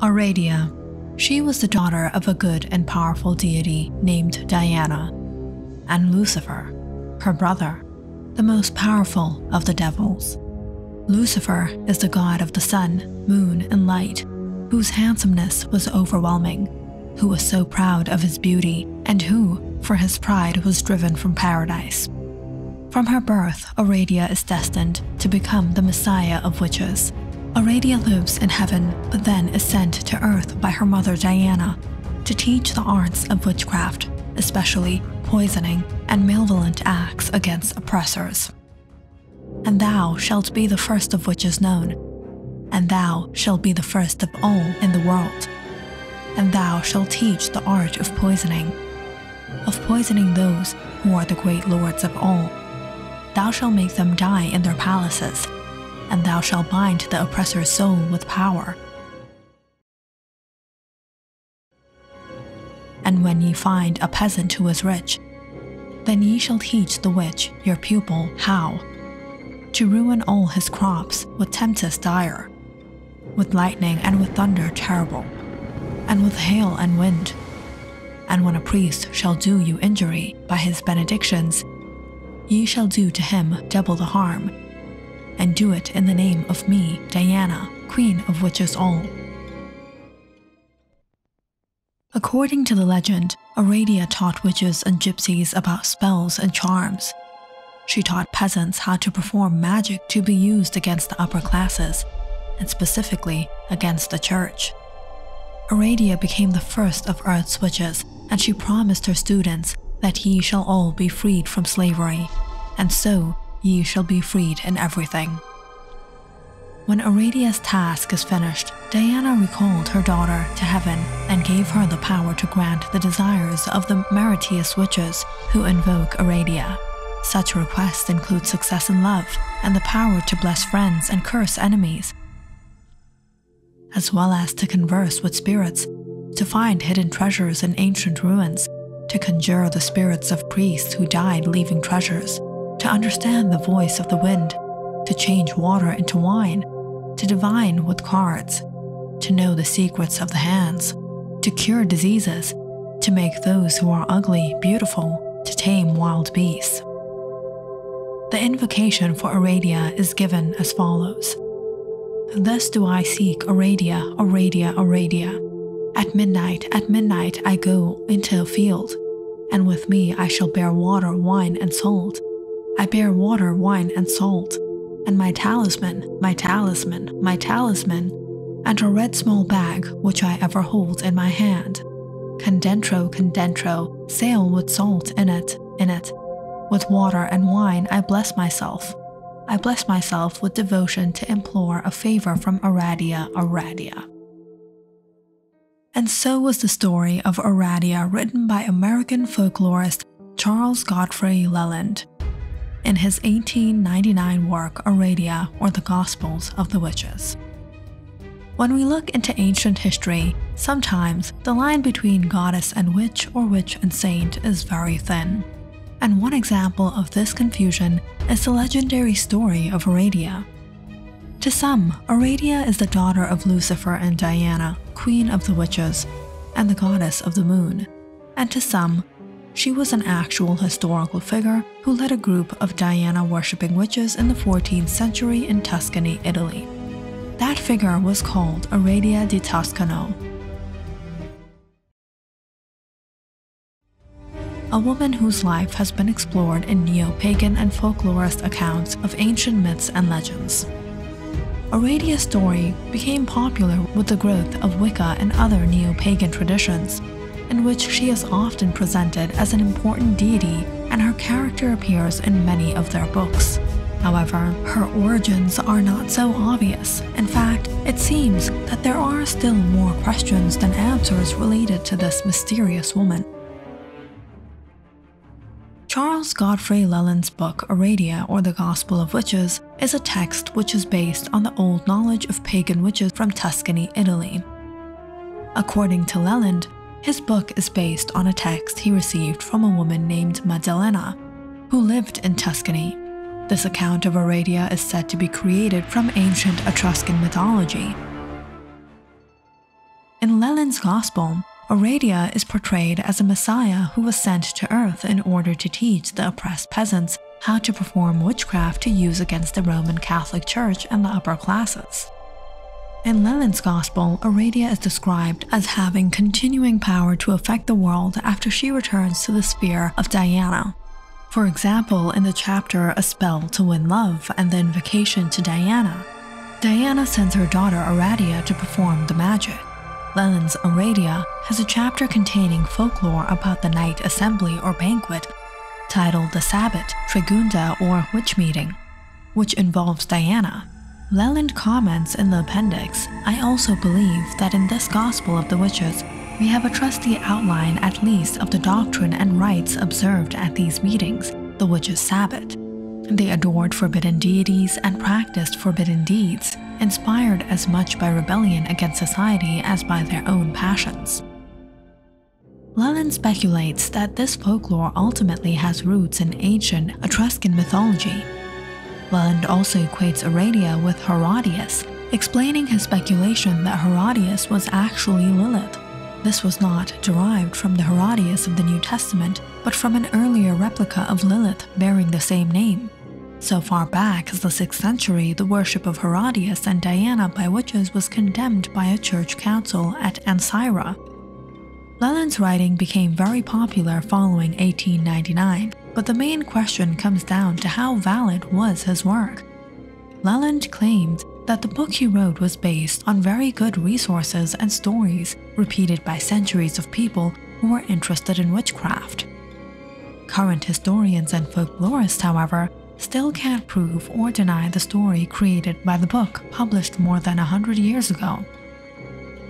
Aradia. She was the daughter of a good and powerful deity named Diana, and Lucifer, her brother, the most powerful of the devils. Lucifer is the god of the sun, moon, and light, whose handsomeness was overwhelming, who was so proud of his beauty, and who, for his pride, was driven from paradise. From her birth, Aradia is destined to become the messiah of witches. Aradia lives in heaven, but then is sent to earth by her mother Diana to teach the arts of witchcraft, especially poisoning and malevolent acts against oppressors. And thou shalt be the first of witches known, and thou shalt be the first of all in the world. And thou shalt teach the art of poisoning, of poisoning those who are the great lords of all. Thou shalt make them die in their palaces and thou shalt bind the oppressor's soul with power. And when ye find a peasant who is rich, then ye shall teach the witch, your pupil, how to ruin all his crops with tempest dire, with lightning and with thunder terrible, and with hail and wind. And when a priest shall do you injury by his benedictions, ye shall do to him double the harm and do it in the name of me, Diana, Queen of Witches all. According to the legend, Aradia taught witches and gypsies about spells and charms. She taught peasants how to perform magic to be used against the upper classes, and specifically against the church. Aradia became the first of Earth's witches, and she promised her students that ye shall all be freed from slavery, and so ye shall be freed in everything. When Aradia's task is finished, Diana recalled her daughter to heaven and gave her the power to grant the desires of the Martius witches who invoke Aradia. Such requests include success in love and the power to bless friends and curse enemies, as well as to converse with spirits, to find hidden treasures in ancient ruins, to conjure the spirits of priests who died leaving treasures, to understand the voice of the wind, to change water into wine, to divine with cards, to know the secrets of the hands, to cure diseases, to make those who are ugly beautiful, to tame wild beasts. The invocation for Aradia is given as follows Thus do I seek Aradia, Aradia, Aradia. At midnight, at midnight I go into a field, and with me I shall bear water, wine, and salt I bear water, wine, and salt, and my talisman, my talisman, my talisman, and a red small bag which I ever hold in my hand. Condentro, condentro, sail with salt in it, in it. With water and wine I bless myself. I bless myself with devotion to implore a favor from Aradia, Aradia. And so was the story of Aradia written by American folklorist Charles Godfrey Leland in his 1899 work Aradia or the Gospels of the Witches. When we look into ancient history, sometimes the line between goddess and witch or witch and saint is very thin. And one example of this confusion is the legendary story of Aradia. To some, Aradia is the daughter of Lucifer and Diana, queen of the witches, and the goddess of the moon. And to some, she was an actual historical figure who led a group of Diana worshipping witches in the 14th century in Tuscany, Italy. That figure was called Aradia di Toscano. A woman whose life has been explored in neo pagan and folklorist accounts of ancient myths and legends. Aradia's story became popular with the growth of Wicca and other neo pagan traditions in which she is often presented as an important deity and her character appears in many of their books. However, her origins are not so obvious. In fact, it seems that there are still more questions than answers related to this mysterious woman. Charles Godfrey Leland's book Aradia or the Gospel of Witches is a text which is based on the old knowledge of pagan witches from Tuscany, Italy. According to Leland, his book is based on a text he received from a woman named Maddalena, who lived in Tuscany. This account of Aradia is said to be created from ancient Etruscan mythology. In Leland's Gospel, Aradia is portrayed as a messiah who was sent to Earth in order to teach the oppressed peasants how to perform witchcraft to use against the Roman Catholic Church and the upper classes. In Leland's Gospel, Aradia is described as having continuing power to affect the world after she returns to the sphere of Diana. For example, in the chapter A Spell to Win Love and the Invocation to Diana, Diana sends her daughter Aradia to perform the magic. Leland's Aradia has a chapter containing folklore about the night assembly or banquet titled The Sabbat, Trigunda, or Witch Meeting, which involves Diana. Leland comments in the appendix I also believe that in this Gospel of the Witches, we have a trusty outline at least of the doctrine and rites observed at these meetings, the witches' Sabbat. They adored forbidden deities and practiced forbidden deeds, inspired as much by rebellion against society as by their own passions. Leland speculates that this folklore ultimately has roots in ancient Etruscan mythology Leland also equates Aradia with Herodias, explaining his speculation that Herodias was actually Lilith. This was not derived from the Herodias of the New Testament, but from an earlier replica of Lilith bearing the same name. So far back as the 6th century, the worship of Herodias and Diana by witches was condemned by a church council at Ancyra. Leland's writing became very popular following 1899, but the main question comes down to how valid was his work. Leland claimed that the book he wrote was based on very good resources and stories repeated by centuries of people who were interested in witchcraft. Current historians and folklorists, however, still can't prove or deny the story created by the book published more than a hundred years ago.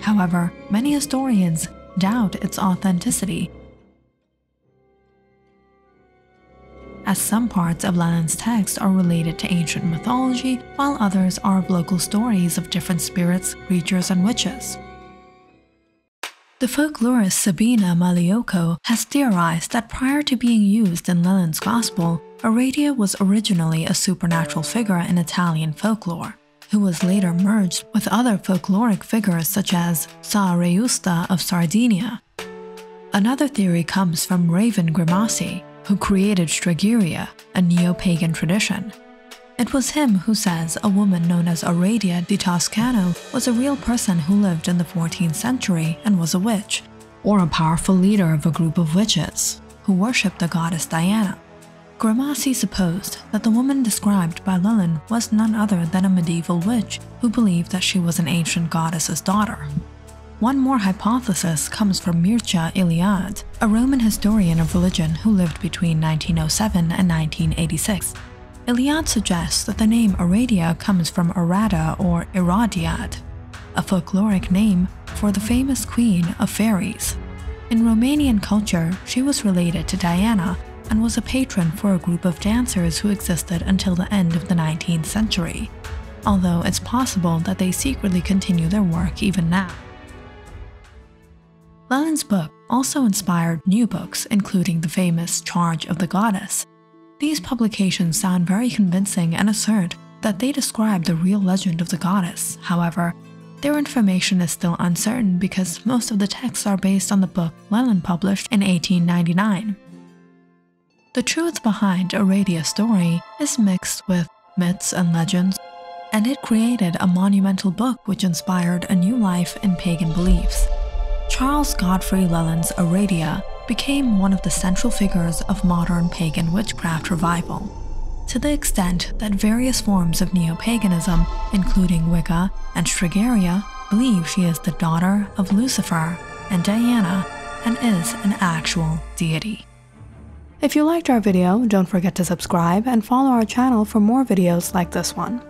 However, many historians doubt its authenticity as some parts of Leland's text are related to ancient mythology, while others are of local stories of different spirits, creatures, and witches. The folklorist Sabina Magliocco has theorized that prior to being used in Leland's Gospel, Aradia was originally a supernatural figure in Italian folklore, who was later merged with other folkloric figures such as Sa Rejusta of Sardinia. Another theory comes from Raven Grimassi, who created Stregheria, a neo-pagan tradition. It was him who says a woman known as Aradia di Toscano was a real person who lived in the 14th century and was a witch, or a powerful leader of a group of witches who worshipped the goddess Diana. Grimassi supposed that the woman described by Leland was none other than a medieval witch who believed that she was an ancient goddess's daughter. One more hypothesis comes from Mircea Eliade, a Roman historian of religion who lived between 1907 and 1986. Eliade suggests that the name Aradia comes from Arada or Irodiada, a folkloric name for the famous queen of fairies. In Romanian culture, she was related to Diana and was a patron for a group of dancers who existed until the end of the 19th century, although it's possible that they secretly continue their work even now. Leland's book also inspired new books, including the famous Charge of the Goddess. These publications sound very convincing and assert that they describe the real legend of the goddess. However, their information is still uncertain because most of the texts are based on the book Leland published in 1899. The truth behind Aradia's story is mixed with myths and legends, and it created a monumental book which inspired a new life in pagan beliefs. Charles Godfrey Leland's Aradia became one of the central figures of modern pagan witchcraft revival, to the extent that various forms of neo-paganism, including Wicca and Stregheria, believe she is the daughter of Lucifer and Diana and is an actual deity. If you liked our video, don't forget to subscribe and follow our channel for more videos like this one.